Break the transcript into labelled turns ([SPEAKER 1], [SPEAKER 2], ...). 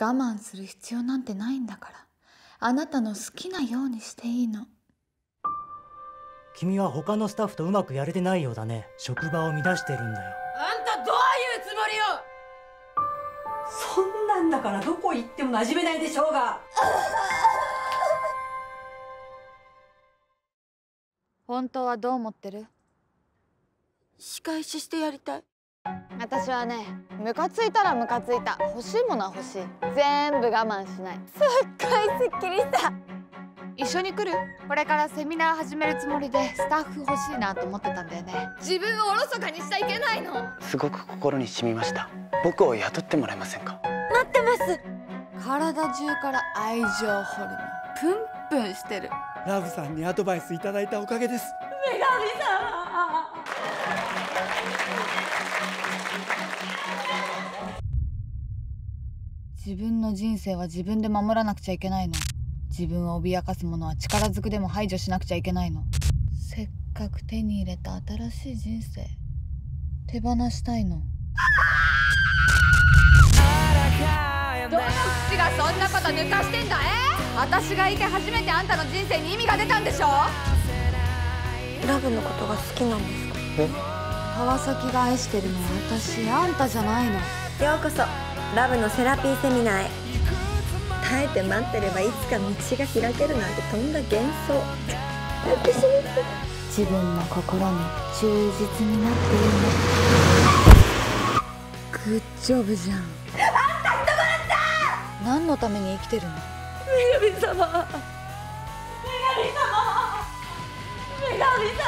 [SPEAKER 1] 我慢する必要なんてないんだから。あなたの好きなようにしていいの。
[SPEAKER 2] 君は他のスタッフとうまくやれてないようだね。職場を乱してるんだよ。
[SPEAKER 3] あんたどういうつもりよ！そんなんだからどこ行っても馴染めないでしょうが。
[SPEAKER 1] 本当はどう思ってる？
[SPEAKER 4] 仕返ししてやりたい
[SPEAKER 1] 私はねムカついたらムカついた。欲しいものは欲しい。全部我慢しない。
[SPEAKER 4] すっごいすっきりした。
[SPEAKER 1] 一緒に来る？これからセミナー始めるつもりでスタッフ欲しいなと思ってたんだよね。
[SPEAKER 4] 自分をおろそかにしちゃいけないの。
[SPEAKER 5] すごく心に染みました。僕を雇ってもらえませんか？
[SPEAKER 4] 待ってます。
[SPEAKER 1] 体中から愛情ホルモンプンプンしてる。
[SPEAKER 6] ラブさんにアドバイスいただいたおかげです。
[SPEAKER 3] 女神さ
[SPEAKER 1] 自分の人生は自分で守らなくちゃいけないの。自分を脅かすものは力ずくでも排除しなくちゃいけないの。せっかく手に入れた新しい人生手放したいの。
[SPEAKER 4] どの口がそんなこと抜かしてんだえ？私がいて初めてあんたの人生に意味が出たんでしょ？ラブのことが好きなんですか？
[SPEAKER 5] え？
[SPEAKER 1] 川崎が愛してるのは私あんたじゃないの。
[SPEAKER 7] ようこそラブのセラピーセミナーへ。耐えて待ってればいつか道が開けるなんてとんだ幻想。私も
[SPEAKER 1] 自分の心に忠実になっているの。グッジョブじゃん。あんた人殺した何のために生きてるの？
[SPEAKER 3] 女神様。女神様。女神様